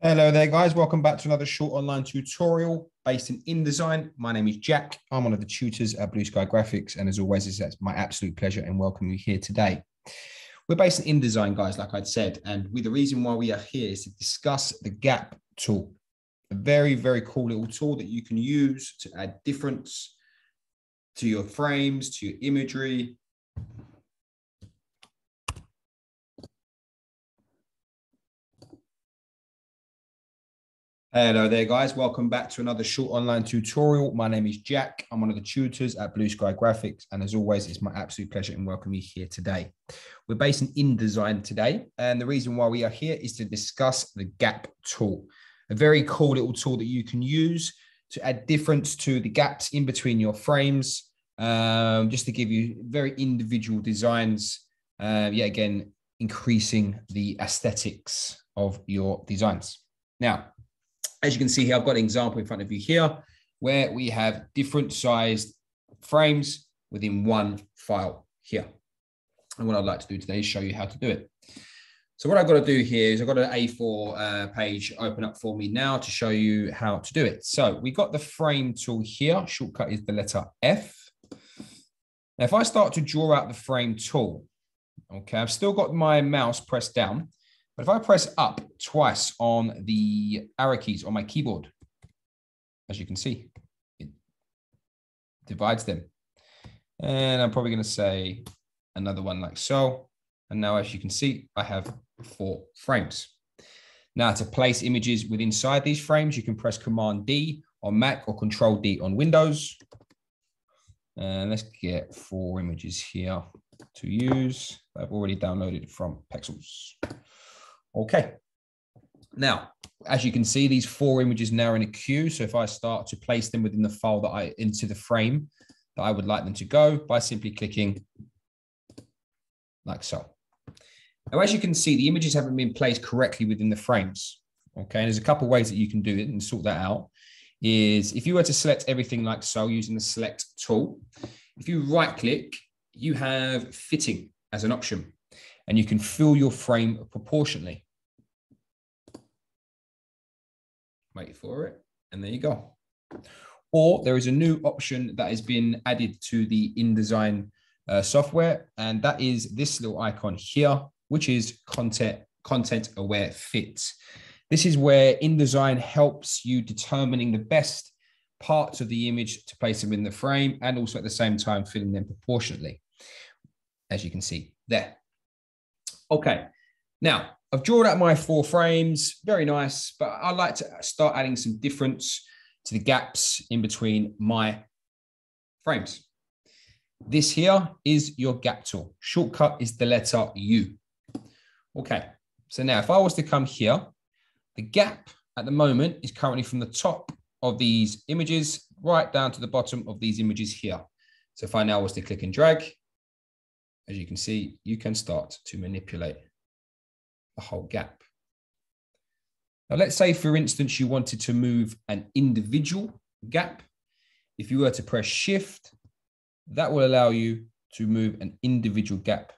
Hello there, guys. Welcome back to another short online tutorial based in InDesign. My name is Jack. I'm one of the tutors at Blue Sky Graphics, and as always, it's my absolute pleasure and welcome you here today. We're based in InDesign, guys, like I'd said, and we, the reason why we are here is to discuss the Gap tool, a very, very cool little tool that you can use to add difference to your frames, to your imagery, Hello there, guys. Welcome back to another short online tutorial. My name is Jack. I'm one of the tutors at Blue Sky Graphics. And as always, it's my absolute pleasure and welcome you here today. We're based in InDesign today. And the reason why we are here is to discuss the Gap tool, a very cool little tool that you can use to add difference to the gaps in between your frames, um, just to give you very individual designs. Uh, yet again, increasing the aesthetics of your designs. Now, as you can see here, I've got an example in front of you here where we have different sized frames within one file here. And what I'd like to do today is show you how to do it. So what I've got to do here is I've got an A4 uh, page open up for me now to show you how to do it. So we got the frame tool here. Shortcut is the letter F. Now, if I start to draw out the frame tool, okay, I've still got my mouse pressed down. But if I press up twice on the arrow keys on my keyboard, as you can see, it divides them. And I'm probably going to say another one like so. And now, as you can see, I have four frames. Now, to place images within inside these frames, you can press Command D on Mac or Control D on Windows. And let's get four images here to use. I've already downloaded from Pexels. Okay. Now, as you can see, these four images now in a queue. So if I start to place them within the file that I into the frame that I would like them to go by simply clicking like so. Now, as you can see, the images haven't been placed correctly within the frames. Okay, and there's a couple ways that you can do it and sort that out. Is if you were to select everything like so using the select tool, if you right click, you have fitting as an option and you can fill your frame proportionally. Wait for it, and there you go. Or there is a new option that has been added to the InDesign uh, software, and that is this little icon here, which is content content aware fit. This is where InDesign helps you determining the best parts of the image to place them in the frame and also at the same time filling them proportionately, as you can see there. Okay, now I've drawn out my four frames, very nice, but I like to start adding some difference to the gaps in between my frames. This here is your gap tool. Shortcut is the letter U. Okay, so now if I was to come here, the gap at the moment is currently from the top of these images right down to the bottom of these images here. So if I now was to click and drag, as you can see, you can start to manipulate the whole gap. Now, let's say, for instance, you wanted to move an individual gap. If you were to press shift, that will allow you to move an individual gap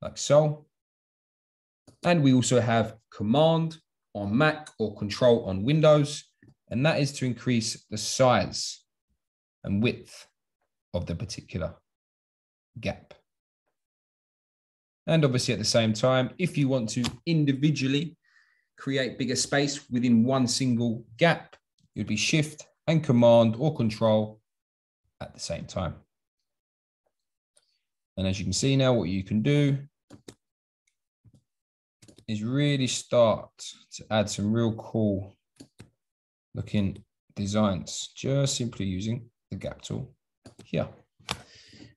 like so. And we also have command on Mac or control on Windows, and that is to increase the size and width of the particular gap. And obviously at the same time, if you want to individually create bigger space within one single gap, you'd be shift and command or control at the same time. And as you can see now, what you can do is really start to add some real cool looking designs, just simply using the gap tool here.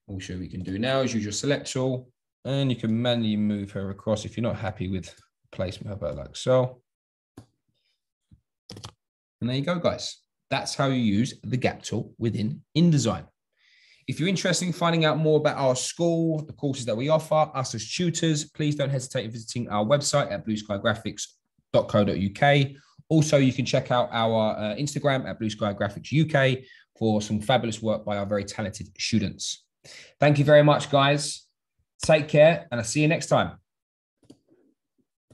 Also, we can do now is use your select tool and you can manually move her across if you're not happy with placement of her like so. And there you go, guys. That's how you use the gap tool within InDesign. If you're interested in finding out more about our school, the courses that we offer, us as tutors, please don't hesitate in visiting our website at blueskygraphics.co.uk. Also, you can check out our uh, Instagram at Blue Sky Graphics UK for some fabulous work by our very talented students. Thank you very much, guys. Take care, and I'll see you next time.